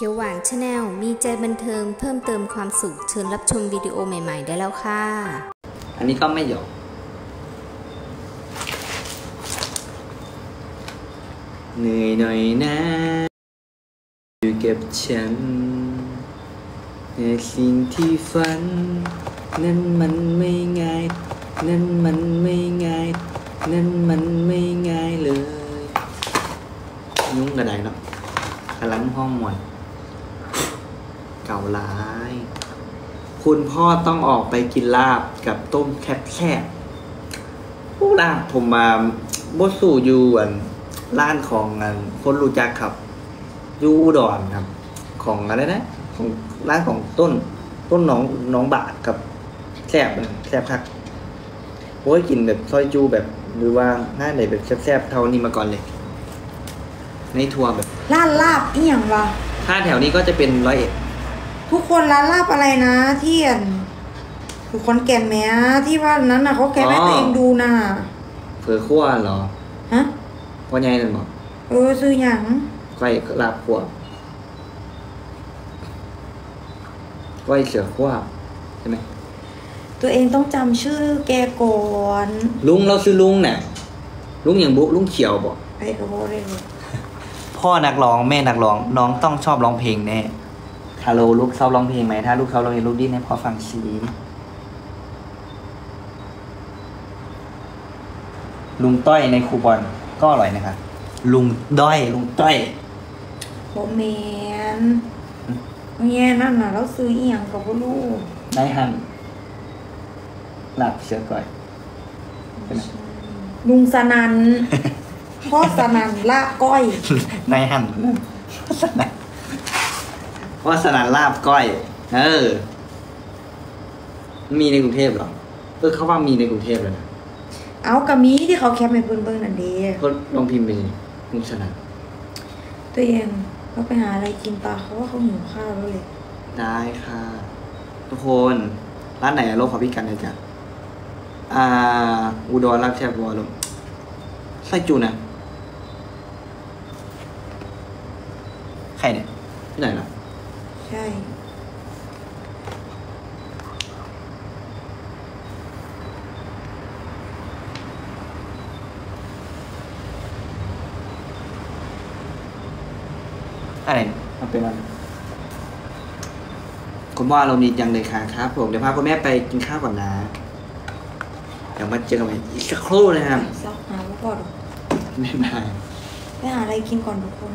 เขียวหวานชาแนลมีใจบันเทิงเพิ่มเติมความสุขเชิญรับชมวิดีโอใหม่ๆได้แล้วค่ะ อันนี้ก็ไม่หยอกเหนื่อยหน่อยนะอยู่กับฉันแต่สิ่งที่ฝัน นั้นมันไม่ง่าย นั้นมันไม่ง่าย นั้นมันไม่ง่ายเลย ยุ่งกระไดเนาะกำลังห้องหมวน เก่าร้าย คุณพ่อต้องออกไปกินลาบกับต้มแคบแคบผู้ลาบผมมาบดสู่อยู่อันร้านของอันคนรู้จักครับอยูอุดรครับ ของอะไรนะ ของร้านของต้น ต้นหน้องหน้องบาทกับแซบมันแซบคักโอ้ยกินแบบซอยจูแบบหรือว่าหน้าไหนแบบแซบๆเท่านี้มาก่อนเลย ในทัวร์แบบร้านลาบอีหยังวะถ้าแถวนี้ก็จะเป็นร้อยเอ็ด ทุกคนร้านลาบอะไรนะที่อันอยู่คอนแก่นแหม้ที่ว่านั้นน่ะเขาแกะให้ตัวเองดูน่ะเผือขั้วเหรอฮะพ่อใหญ่นั่นบอกเออซื้อหยังไก่ลาบขั้วไก่เสือขั้วใช่ไหมตัวเองต้องจำชื่อแกก่อนลุงเราซื้อลุงเนี่ยลุงอย่างบุลุงเขียวบอกไปกระโบได้เลยพ่อนักร้องแม่นักร้องน้องต้องชอบร้องเพลงแน่ ฮัลโหลลูกชอบร้องเพลงไหมถ้าลูกชอบร้องเพลงลูกดิ้นให้พ่อฟังซีลุงต้อยในครูบอลก็อร่อยนะครับลุงด้อยลุงต้อยโบแมนแง่นั่นน่ะเราซื้ออีหยังกับพ่ลูกได้หันหลับเชือก่อยใช่ไหมลุงสนันพ่อสนันลาบก้อยนายหันสนัน ว่าสนันลาบก้อย เออ มีในกรุงเทพเหรอเออเขาว่ามีในกรุงเทพเลยนะเอากระมีที่เขาแคปให้เพิ่นเบิ่งนั่นเด้เขาลองพิมพ์ไปลุงสนันตัวเองเราไปหาอะไรกินปลาเขาว่าเขาหิวข้าวแล้วเลยได้ค่ะ ทุกคนร้านไหนอะโลกขอพี่กันเลยจ้ะอ่า อุดรรักแทบวอลงไส้จูนะใครเนี่ยที่ไหนล่ะ ใช่อะไรเนี่ยมันเป็นอะไรคุณพ่อเราดีจังเลยค่ะครับ ผมเดี๋ยวพาคุณแม่ไปกินข้าวก่อนนะเดี๋ยวมาเจอกันใหม่อีกสักครู่นะครับซักหาแล้วก่อนไม่ได้ไปหาอะไรกินก่อนทุกคน